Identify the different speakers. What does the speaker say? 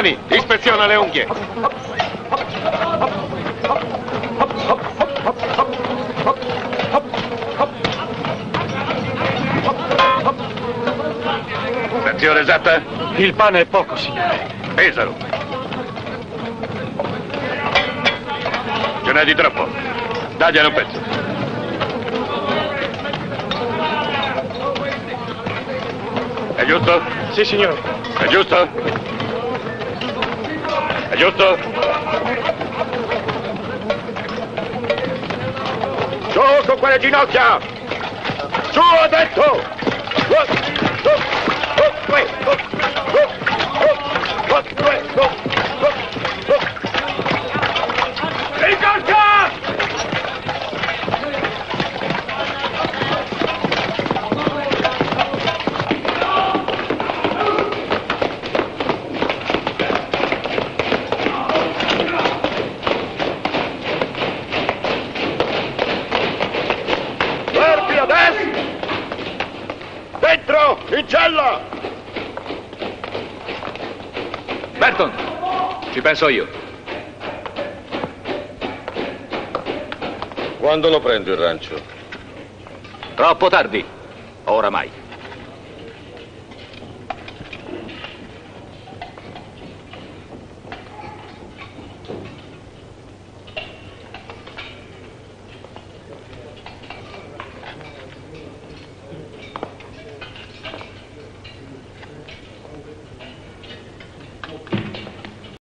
Speaker 1: mani, ispeziona le unghie. Frazione esatta?
Speaker 2: Il pane è poco, signore.
Speaker 1: Pesalo. Ce n'è di troppo. Dagliene un pezzo. È giusto?
Speaker 2: Sì, signore.
Speaker 1: È giusto? È giusto? Su con quelle ginocchia! Su, ho detto! Dentro, in cella!
Speaker 3: Burton, ci penso io.
Speaker 4: Quando lo prendo il rancio?
Speaker 3: Troppo tardi. Oramai.